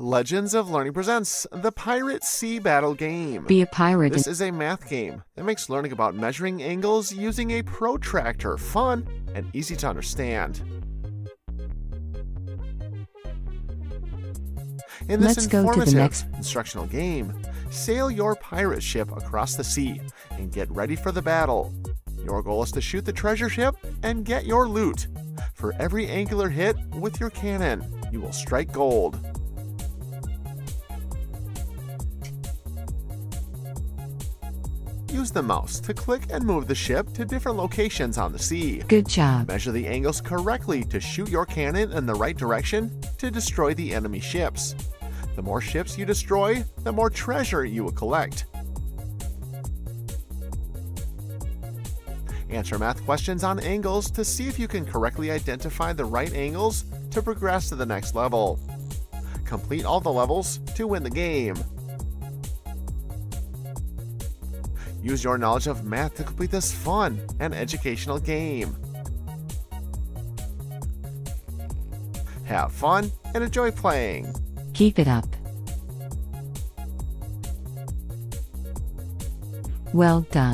Legends of Learning presents the Pirate Sea Battle game. Be a pirate. This is a math game that makes learning about measuring angles using a protractor fun and easy to understand. In this Let's go to the informative next- instructional game, sail your pirate ship across the sea and get ready for the battle. Your goal is to shoot the treasure ship and get your loot. For every angular hit with your cannon, you will strike gold. Use the mouse to click and move the ship to different locations on the sea. Good job. Measure the angles correctly to shoot your cannon in the right direction to destroy the enemy ships. The more ships you destroy, the more treasure you will collect. Answer math questions on angles to see if you can correctly identify the right angles to progress to the next level. Complete all the levels to win the game. Use your knowledge of math to complete this fun and educational game. Have fun and enjoy playing. Keep it up. Well done.